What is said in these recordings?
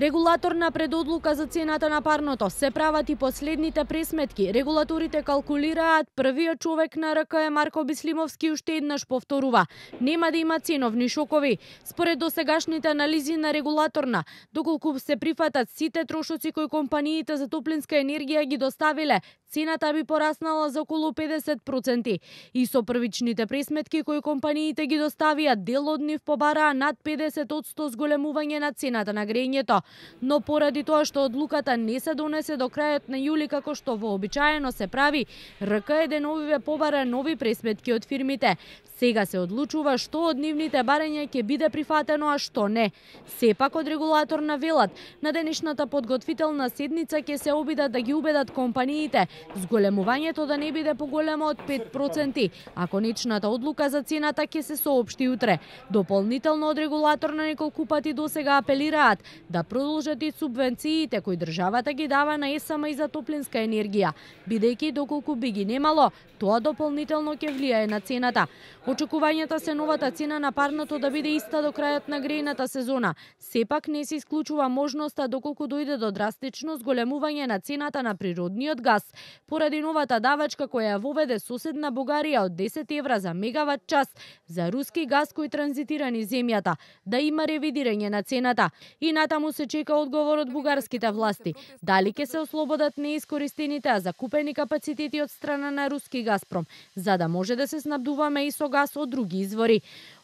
Регулаторна предодлука за цената на парното се прават и последните пресметки. Регулаторите калкулираат првиот човек на РКЕ Марко Бислимовски уште еднаш повторува. Нема да има ценовни шокови. Според досегашните анализи на регулаторна, доколку се прифатат сите трошоци кои компаниите за топлинска енергија ги доставиле, цената би пораснала за околу 50%. И со првичните пресметки кои компаниите ги доставија, дел од нив побараа над 50% зголемување на цената на грењето. Но поради тоа што одлуката не се донесе до крајот на јули како што вообичаено се прави, РК деновиве побара нови пресметки од фирмите. Сега се одлучува што од нивните барања ќе биде прифатено, а што не. Сепак од регулатор на велат, на денешната подготвителна седница ќе се обидат да ги убедат компаниите зголемувањето да не биде поголемо од 5%, а конечната одлука за цената ќе се соопшти утре. Дополнително од регулатор на неколку пати досега апелираат да продолжат и субвенциите кои државата ги дава на ЕСМ и за топлинска енергија, бидејќи доколку би ги немало, тоа дополнително ќе влијае на цената. Очекувањата се новата цена на парното да биде иста до крајот на грејната сезона. Сепак не се исклучува можноста доколку дојде до драстично зголемување на цената на природниот газ, поради новата давачка која ја воведе соседна Бугарија од 10 евра за мегават час за руски газ кој транзитира низ земјата, да има ревидирање на цената. И натаму се чека одговор од бугарските власти. Дали ќе се ослободат неискористените а закупени капацитети од страна на руски Газпром, за да може да се снабдуваме и со газ од други извори.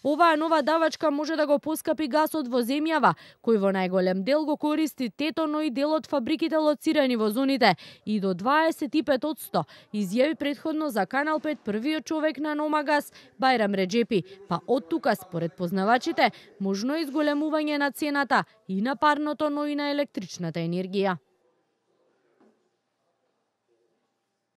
Оваа нова давачка може да го поскапи гасот во земјава, кој во најголем дел го користи тето, но и дел од фабриките лоцирани во зоните и до 25 од изјави предходно за Канал 5 првиот човек на Номагас, Байрам Реджепи, па од тука според познавачите можно изголемување на цената и на парното, но и на електричната енергија.